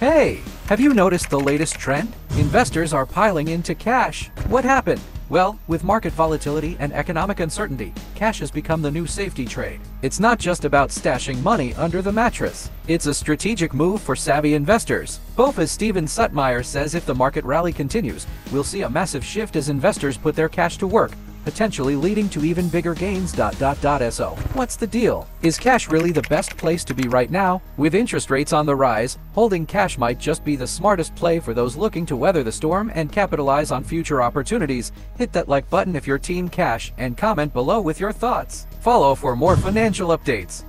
Hey, have you noticed the latest trend? Investors are piling into cash. What happened? Well, with market volatility and economic uncertainty, cash has become the new safety trade. It's not just about stashing money under the mattress. It's a strategic move for savvy investors. Both as Stephen Suttmeier says if the market rally continues, we'll see a massive shift as investors put their cash to work potentially leading to even bigger gains. So, what's the deal? Is cash really the best place to be right now? With interest rates on the rise, holding cash might just be the smartest play for those looking to weather the storm and capitalize on future opportunities. Hit that like button if you're team cash and comment below with your thoughts. Follow for more financial updates.